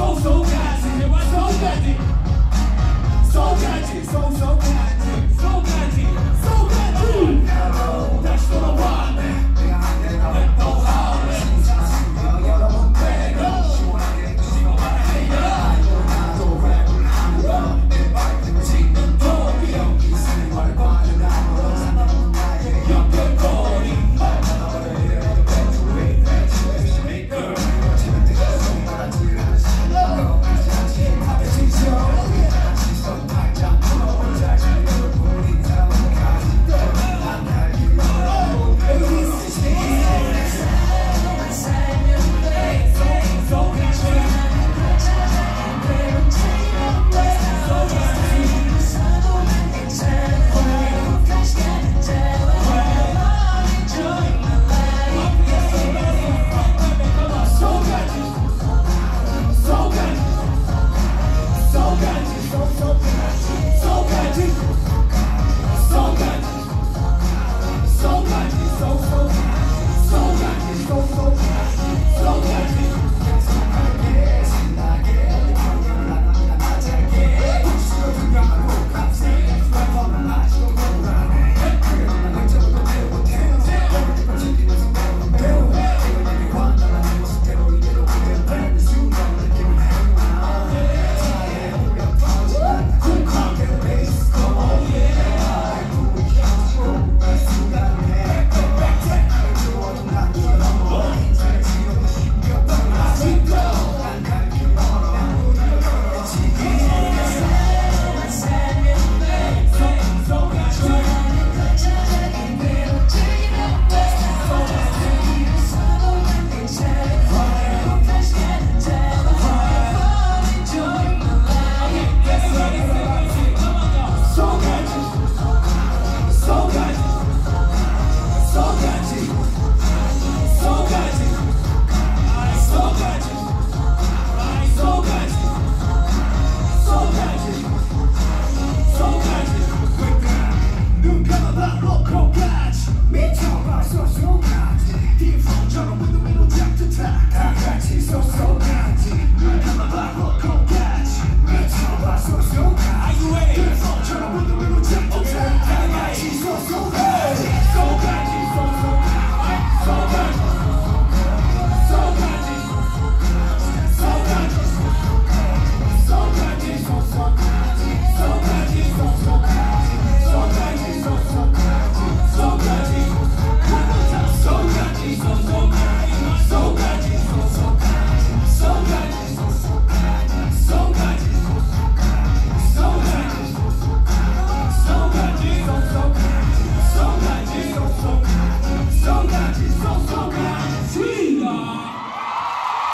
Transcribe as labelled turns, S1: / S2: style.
S1: so so gassy, Here was so gassy.